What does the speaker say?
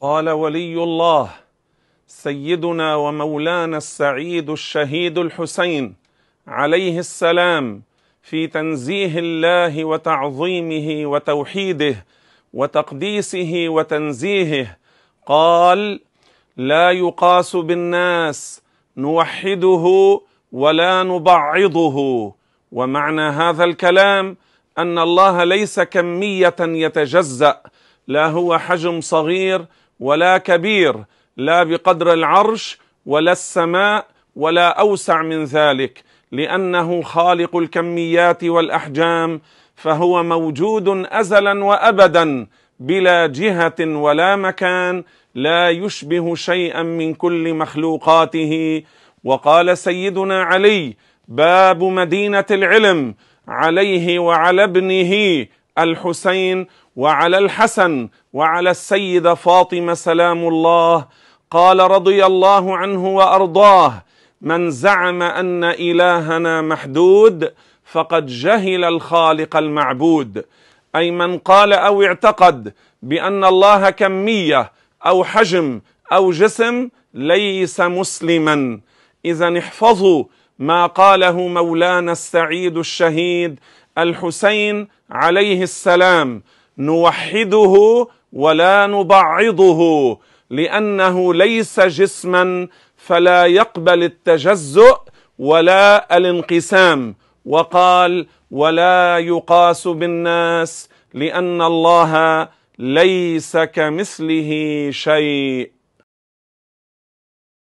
قال ولي الله سيدنا ومولانا السعيد الشهيد الحسين عليه السلام في تنزيه الله وتعظيمه وتوحيده وتقديسه وتنزيهه قال لا يقاس بالناس نوحده ولا نبعضه. ومعنى هذا الكلام أن الله ليس كمية يتجزأ لا هو حجم صغير ولا كبير لا بقدر العرش ولا السماء ولا أوسع من ذلك لأنه خالق الكميات والأحجام فهو موجود ازلا وابدا بلا جهة ولا مكان لا يشبه شيئا من كل مخلوقاته. وقال سيدنا علي باب مدينة العلم عليه وعلى ابنه الحسين وعلى الحسن وعلى السيدة فاطمة سلام الله. قال رضي الله عنه وأرضاه من زعم أن إلهنا محدود فقد جهل الخالق المعبود. أي من قال أو اعتقد بأن الله كمية أو حجم أو جسم ليس مسلما. اذا احفظوا ما قاله مولانا السعيد الشهيد الحسين عليه السلام نوحده ولا نبعضه لأنه ليس جسما فلا يقبل التجزؤ ولا الانقسام. وقال ولا يقاس بالناس لأن الله ليس كمثله شيء.